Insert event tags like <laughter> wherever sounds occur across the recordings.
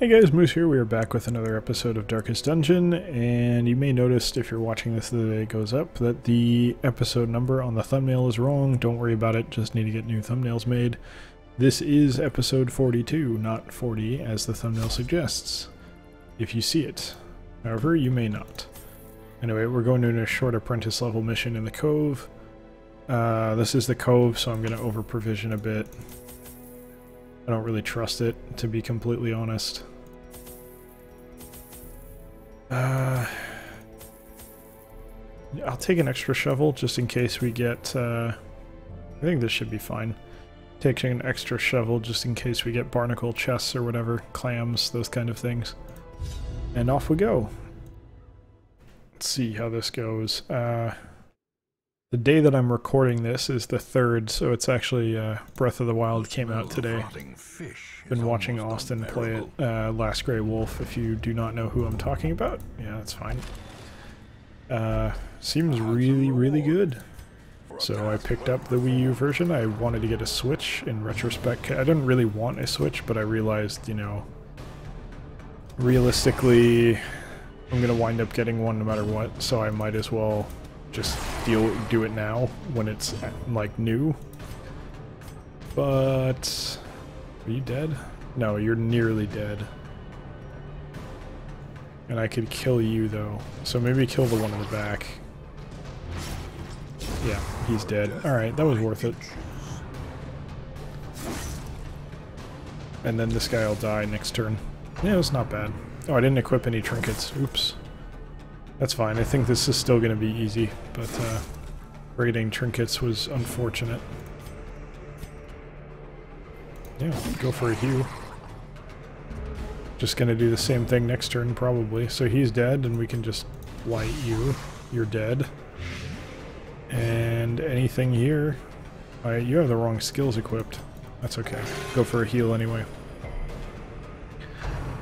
Hey guys, Moose here. We are back with another episode of Darkest Dungeon, and you may notice if you're watching this the day it goes up that the episode number on the thumbnail is wrong. Don't worry about it, just need to get new thumbnails made. This is episode 42, not 40 as the thumbnail suggests, if you see it. However, you may not. Anyway, we're going to a short apprentice level mission in the Cove. Uh, this is the Cove, so I'm going to over provision a bit. I don't really trust it, to be completely honest. Uh, I'll take an extra shovel just in case we get... Uh, I think this should be fine. Taking an extra shovel just in case we get barnacle chests or whatever, clams, those kind of things. And off we go. Let's see how this goes. Uh, the day that I'm recording this is the 3rd, so it's actually uh, Breath of the Wild came out today. Been watching Austin play it, uh, Last Grey Wolf, if you do not know who I'm talking about. Yeah, that's fine. Uh, seems really, really good. So I picked up the Wii U version. I wanted to get a Switch in retrospect. I didn't really want a Switch, but I realized, you know, realistically, I'm going to wind up getting one no matter what, so I might as well just deal do it now when it's like new. But are you dead? No, you're nearly dead. And I could kill you though. So maybe kill the one in the back. Yeah, he's dead. Alright, that was worth it. And then this guy will die next turn. Yeah, it's not bad. Oh, I didn't equip any trinkets. Oops. That's fine. I think this is still going to be easy, but uh, raiding trinkets was unfortunate. Yeah, go for a heal. Just going to do the same thing next turn, probably. So he's dead, and we can just light you. You're dead. And anything here... Right, you have the wrong skills equipped. That's okay. Go for a heal anyway.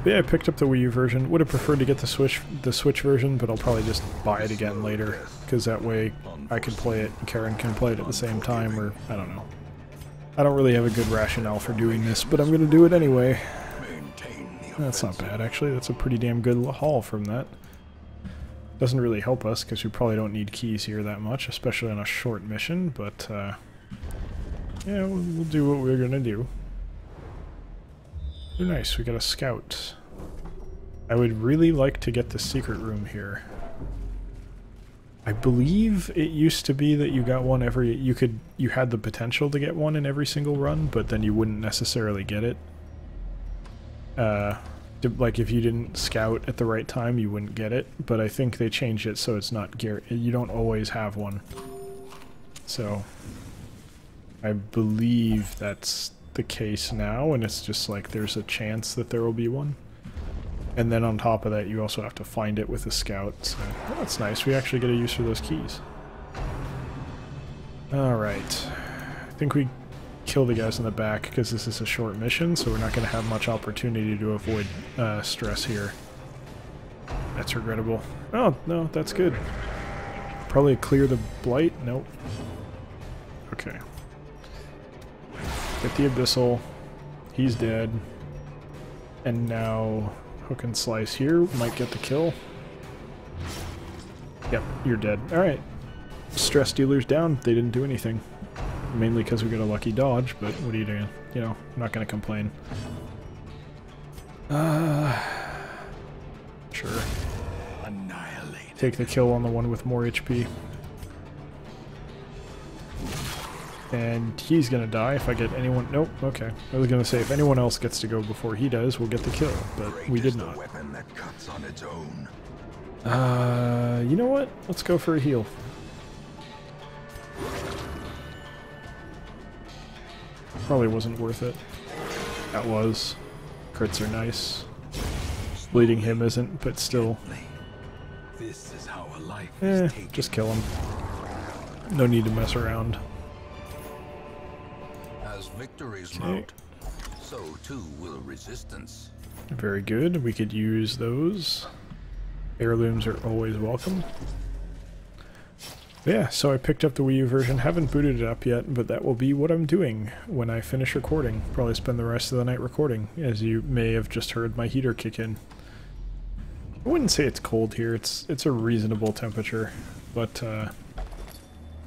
But yeah, I picked up the Wii U version. Would have preferred to get the Switch the Switch version, but I'll probably just buy it again later, because that way I can play it and Karen can play it at the same time, or I don't know. I don't really have a good rationale for doing this, but I'm going to do it anyway. That's not bad, actually. That's a pretty damn good haul from that. Doesn't really help us, because we probably don't need keys here that much, especially on a short mission, but, uh, yeah, we'll, we'll do what we're going to do. Nice, we got a scout. I would really like to get the secret room here. I believe it used to be that you got one every you could you had the potential to get one in every single run, but then you wouldn't necessarily get it. Uh to, like if you didn't scout at the right time, you wouldn't get it, but I think they changed it so it's not gar you don't always have one. So I believe that's the case now, and it's just like there's a chance that there will be one. And then on top of that, you also have to find it with a scout, so that's nice. We actually get a use for those keys. Alright. I think we kill the guys in the back because this is a short mission, so we're not going to have much opportunity to avoid uh, stress here. That's regrettable. Oh, no, that's good. Probably clear the blight? Nope. Okay. Get the Abyssal. He's dead. And now hook and slice here might get the kill. Yep, you're dead. Alright. Stress dealers down. They didn't do anything. Mainly because we got a lucky dodge, but what are you doing? You know, I'm not going to complain. Uh, <sighs> sure. Annihilate. Take the kill on the one with more HP. And he's gonna die if I get anyone- nope, okay. I was gonna say, if anyone else gets to go before he does, we'll get the kill, but we did not. Weapon that cuts on its own. Uh, you know what? Let's go for a heal. Probably wasn't worth it. That was. Crits are nice. Bleeding him isn't, but still. Eh, just kill him. No need to mess around victories okay. mount, so too will resistance. Very good. We could use those. Heirlooms are always welcome. Yeah, so I picked up the Wii U version, haven't booted it up yet, but that will be what I'm doing when I finish recording. Probably spend the rest of the night recording, as you may have just heard my heater kick in. I wouldn't say it's cold here, it's it's a reasonable temperature, but uh,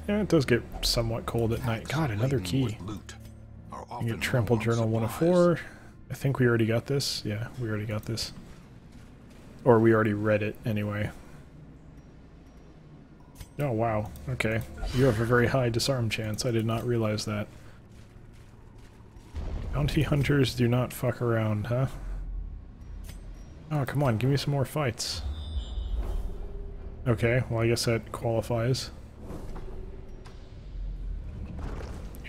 yeah, it does get somewhat cold at night. God, another key. You get Trample Journal 104. I think we already got this. Yeah, we already got this. Or we already read it anyway. Oh, wow. Okay. You have a very high disarm chance. I did not realize that. Bounty hunters do not fuck around, huh? Oh, come on. Give me some more fights. Okay, well I guess that qualifies.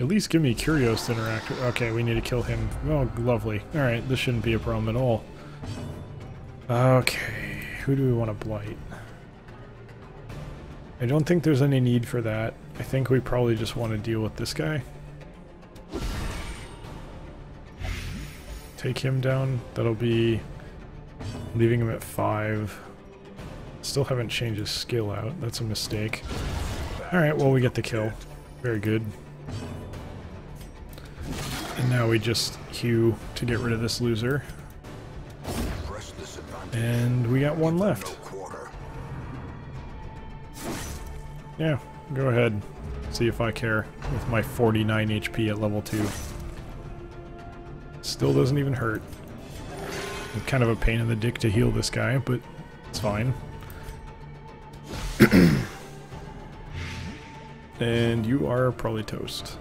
At least give me Curios to interact with. Okay, we need to kill him. Oh, lovely. Alright, this shouldn't be a problem at all. Okay, who do we want to blight? I don't think there's any need for that. I think we probably just want to deal with this guy. Take him down. That'll be leaving him at 5. Still haven't changed his skill out. That's a mistake. Alright, well we get the kill. Very good. And now we just hew to get rid of this loser. And we got one left. Yeah, go ahead. See if I care with my 49 HP at level 2. Still doesn't even hurt. It's kind of a pain in the dick to heal this guy, but it's fine. <clears throat> and you are probably toast.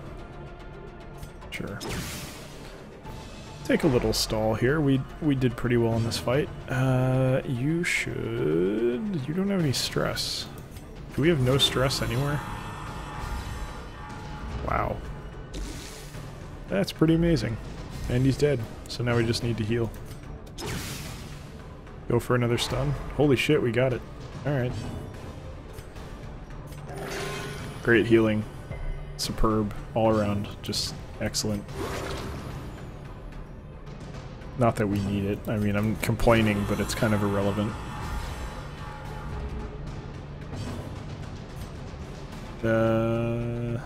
Sure. Take a little stall here. We we did pretty well in this fight. Uh, you should... You don't have any stress. Do we have no stress anywhere? Wow. That's pretty amazing. And he's dead, so now we just need to heal. Go for another stun. Holy shit, we got it. Alright. Great healing. Superb. All around. Just excellent. Not that we need it. I mean, I'm complaining, but it's kind of irrelevant. Uh,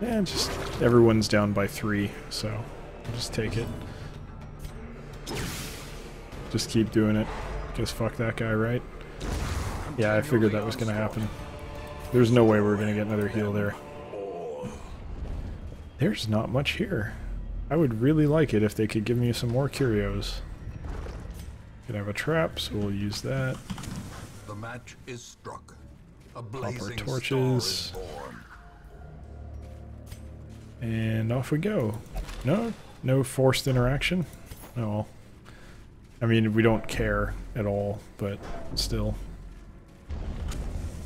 yeah, just everyone's down by three, so I'll just take it. Just keep doing it. Just fuck that guy, right? Yeah, I figured that was gonna happen. There's no way we're gonna get another heal there. There's not much here. I would really like it if they could give me some more curios. Could have a trap, so we'll use that. The match is struck. Copper torches. And off we go. No, no forced interaction. No. I mean, we don't care at all, but still.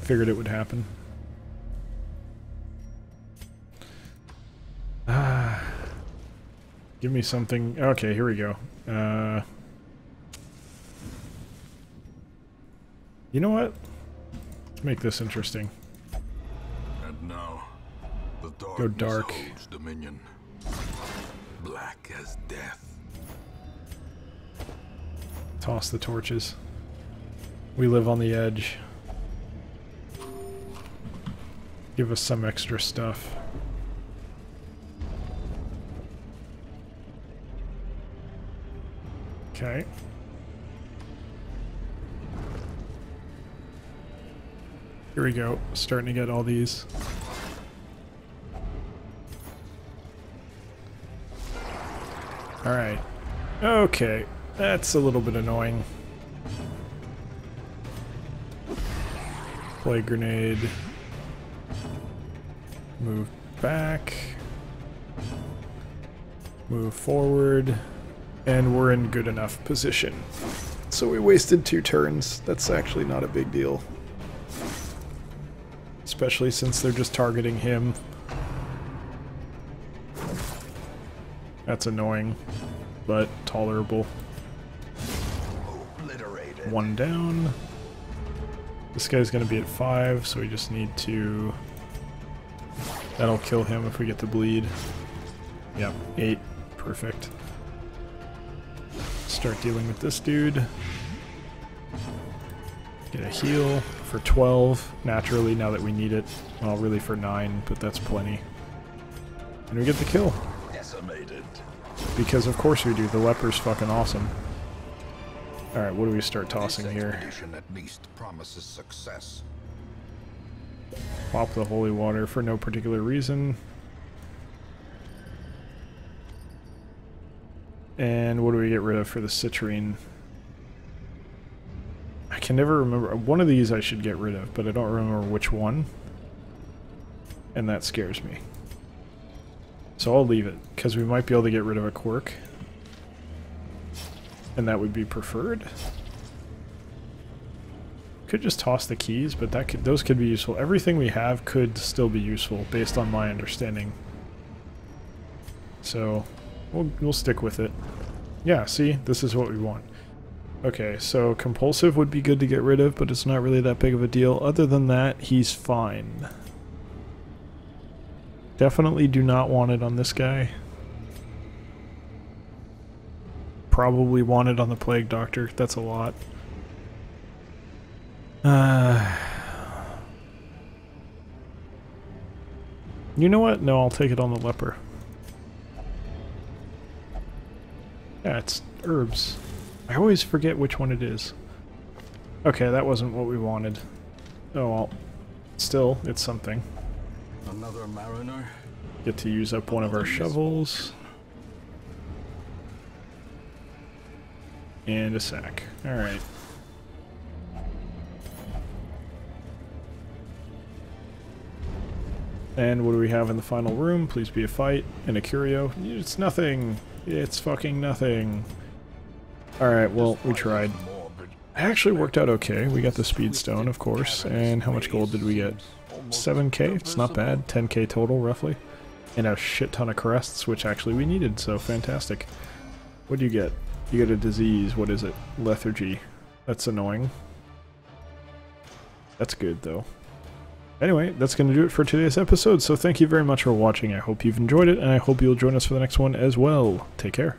Figured it would happen. Give me something. Okay, here we go. Uh, you know what? Let's make this interesting. And now, the Go dark. Dominion. Black as death. Toss the torches. We live on the edge. Give us some extra stuff. Okay. Here we go. Starting to get all these. Alright. Okay. That's a little bit annoying. Plague grenade. Move back. Move forward. And we're in good enough position. So we wasted two turns. That's actually not a big deal especially since they're just targeting him. That's annoying, but tolerable. One down. This guy's gonna be at five, so we just need to... That'll kill him if we get the bleed. Yep, eight. Perfect. Start dealing with this dude. Get a heal for 12, naturally, now that we need it. Well, really for 9, but that's plenty. And we get the kill. Decimated. Because of course we do, the leper's fucking awesome. Alright, what do we start tossing here? at least promises success. Pop the holy water for no particular reason. And what do we get rid of for the citrine? I can never remember. One of these I should get rid of, but I don't remember which one. And that scares me. So I'll leave it, because we might be able to get rid of a quirk. And that would be preferred. Could just toss the keys, but that could, those could be useful. Everything we have could still be useful, based on my understanding. So, we'll, we'll stick with it. Yeah, see? This is what we want. Okay, so compulsive would be good to get rid of, but it's not really that big of a deal. Other than that, he's fine. Definitely do not want it on this guy. Probably want it on the Plague Doctor. That's a lot. Uh, <sighs> you know what? No, I'll take it on the leper. Yeah, it's herbs. I always forget which one it is. Okay, that wasn't what we wanted. Oh well. Still, it's something. Another mariner? Get to use up one of our shovels. And a sack. Alright. And what do we have in the final room? Please be a fight and a curio. It's nothing. It's fucking nothing. Alright, well, we tried. Morbid. It actually worked out okay. We got the speed stone, of course. And how much gold did we get? 7k? It's not bad. 10k total, roughly. And a shit ton of crests, which actually we needed, so fantastic. What do you get? You get a disease. What is it? Lethargy. That's annoying. That's good, though. Anyway, that's going to do it for today's episode, so thank you very much for watching. I hope you've enjoyed it, and I hope you'll join us for the next one as well. Take care.